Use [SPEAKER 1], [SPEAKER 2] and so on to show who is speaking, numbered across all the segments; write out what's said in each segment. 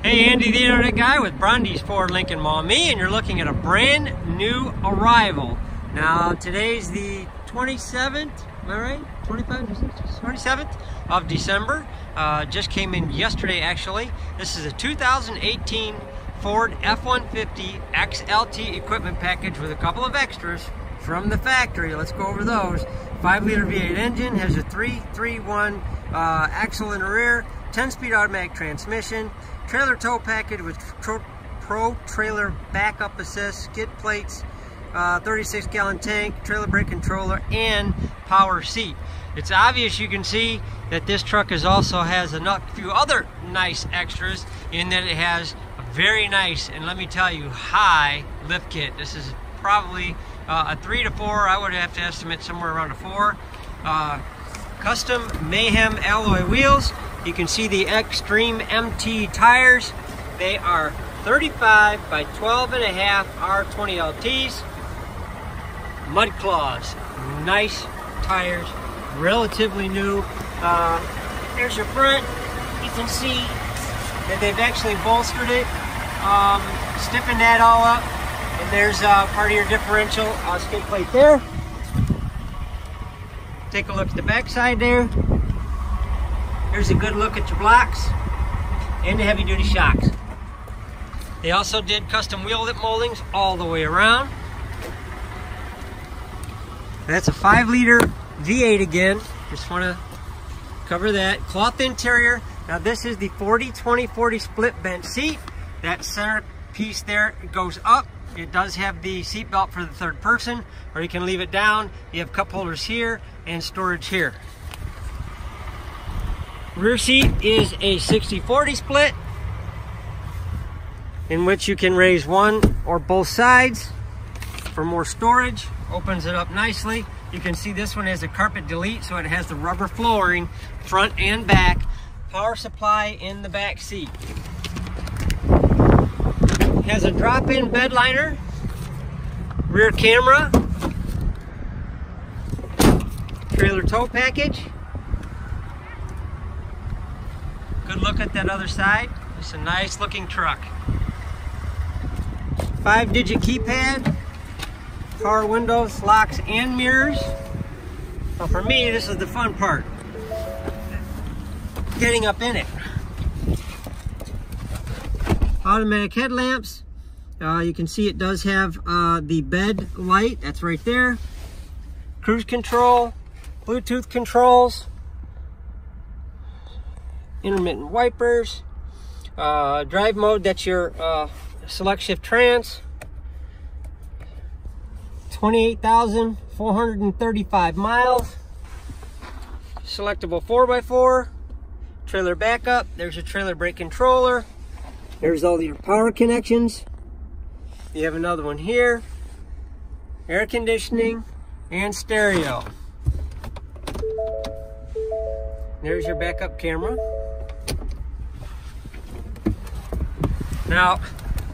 [SPEAKER 1] Hey, Andy the Internet Guy with Brondes Ford Lincoln Maumee, and you're looking at a brand new arrival. Now, today's the 27th, am I right? 25, 27th of December. Uh, just came in yesterday, actually. This is a 2018 Ford F-150 XLT equipment package with a couple of extras from the factory. Let's go over those. 5 liter V8 engine, has a 331 uh, axle in the rear, 10-speed automatic transmission, trailer tow package with Pro Trailer Backup Assist, skid plates, 36-gallon uh, tank, trailer brake controller, and power seat. It's obvious you can see that this truck is also has a few other nice extras in that it has a very nice, and let me tell you, high lift kit. This is probably uh, a three to four. I would have to estimate somewhere around a four. Uh, custom Mayhem alloy wheels. You can see the Extreme MT tires. They are 35 by 12 and a half R20 LTs. Mud Claws, nice tires, relatively new. Uh, there's your front. You can see that they've actually bolstered it, um, stiffened that all up. And there's uh, part of your differential uh, skid plate there. Take a look at the back side there. Here's a good look at your blocks and the heavy duty shocks. They also did custom wheel lip moldings all the way around. That's a five liter V8 again. Just want to cover that. Cloth interior. Now this is the 40-20-40 split bench seat. That center piece there goes up. It does have the seat belt for the third person, or you can leave it down. You have cup holders here and storage here. Rear seat is a 60-40 split in which you can raise one or both sides for more storage. Opens it up nicely. You can see this one has a carpet delete, so it has the rubber flooring front and back. Power supply in the back seat. Has a drop-in bed liner, rear camera, trailer tow package, Good look at that other side. It's a nice looking truck. Five digit keypad, power windows, locks, and mirrors. Well, for me, this is the fun part. Getting up in it. Automatic headlamps. Uh, you can see it does have uh, the bed light. That's right there. Cruise control, Bluetooth controls, intermittent wipers, uh, drive mode, that's your uh, select shift trans, 28,435 miles, selectable 4x4, trailer backup, there's a trailer brake controller, there's all your power connections, you have another one here, air conditioning, and stereo. There's your backup camera. Now,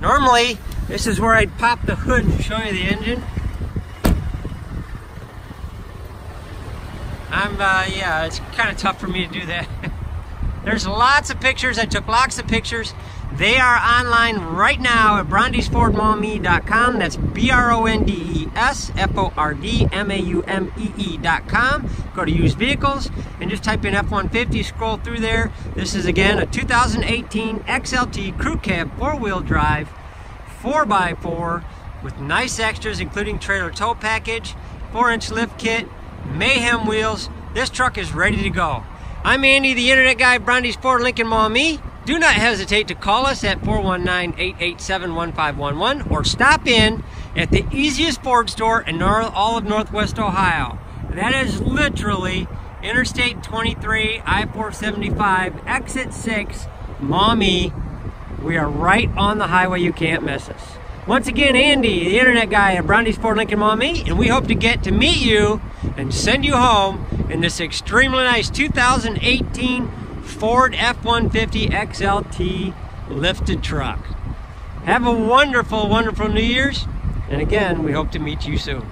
[SPEAKER 1] normally, this is where I'd pop the hood and show you the engine. I'm, uh, yeah, it's kind of tough for me to do that. There's lots of pictures. I took lots of pictures. They are online right now at brondesfordmaumee.com. That's B-R-O-N-D-E-S F-O-R-D-M-A-U-M-E-E.com. Go to used vehicles and just type in F-150, scroll through there. This is again a 2018 XLT Crew Cab four-wheel drive 4x4 with nice extras including trailer tow package, 4-inch lift kit, Mayhem wheels. This truck is ready to go. I'm Andy, the Internet Guy, Brondes Ford Lincoln Maumee. Do not hesitate to call us at 419-887-1511 or stop in at the easiest Ford store in all of Northwest Ohio. That is literally Interstate 23, I-475, Exit 6, Maumee. We are right on the highway. You can't miss us. Once again, Andy, the Internet Guy at Brondes Ford Lincoln Maumee, and we hope to get to meet you and send you home in this extremely nice 2018 Ford F-150 XLT lifted truck. Have a wonderful, wonderful New Year's. And again, we hope to meet you soon.